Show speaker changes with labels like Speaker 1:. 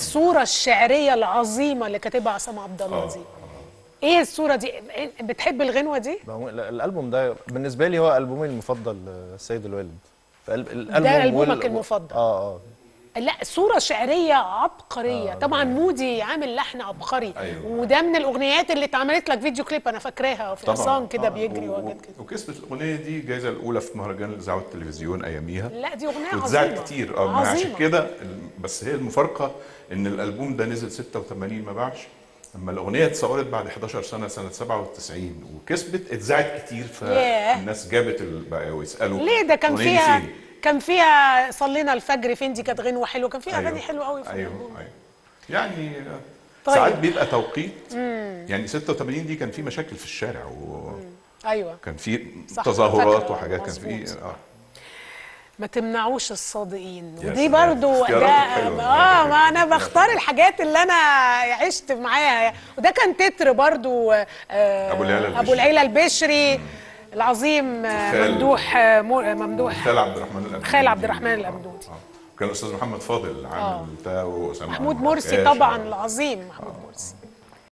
Speaker 1: الصورة الشعرية العظيمة اللي كاتبها عصام عبد الله دي؟ إيه الصورة دي؟ بتحب الغنوة دي؟
Speaker 2: الألبوم ده بالنسبة لي هو ألبومي المفضل آه، السيد الوالد الألبوم
Speaker 1: ده ألبومك
Speaker 2: وال-
Speaker 1: المفضل.
Speaker 2: آه آه.
Speaker 1: لا صورة شعرية عبقرية. طبعا مودي عامل لحن عبقري.
Speaker 3: أيوة.
Speaker 1: وده من الأغنيات اللي اتعملت لك فيديو كليب أنا فاكراها. في حصان كده
Speaker 3: آه،
Speaker 1: بيجري
Speaker 3: و-
Speaker 1: وحاجات كده.
Speaker 3: وكسبت الأغنية دي الجائزه الأولى في مهرجان الإذاعة والتلفزيون أياميها.
Speaker 1: لا دي أغنية عظيمة.
Speaker 3: كتير. آه عشان كده بس هي المفارقة إن الألبوم ده نزل 86 ما باعش أما الأغنية اتصورت بعد 11 سنة سنة 97 وكسبت اتذاعت كتير. فالناس جابت بقى يسالوا
Speaker 1: ليه ده كان فيها
Speaker 3: فين؟
Speaker 1: كان فيها صلينا الفجر فين دي كانت غنوة حلوة كان فيها أغاني حلوة قوي في
Speaker 3: أيوه
Speaker 1: الألبوم.
Speaker 3: أيوه يعني
Speaker 1: طيب.
Speaker 3: ساعات بيبقى توقيت يعني 86 دي كان في مشاكل في الشارع وكان
Speaker 1: أيوة
Speaker 3: في
Speaker 1: صح،
Speaker 3: تظاهرات وحاجات كان في. آه
Speaker 1: ما تمنعوش الصادقين ودي. برضو ده. آه ما أنا بختار الحاجات اللي أنا عشت معاها وده كان تتر برضو آه
Speaker 3: أبو العيلة أبو.
Speaker 1: العيلة البشري العظيم آه،. ممدوح آه، مو- ممدوح
Speaker 3: خال عبد الرحمن الأبدودي
Speaker 1: خال عبد الرحمن الأبدودي.
Speaker 3: آه. كان الاستاذ محمد فاضل عامل بتاع وأسامة
Speaker 1: محمود مرسي. طبعا العظيم محمود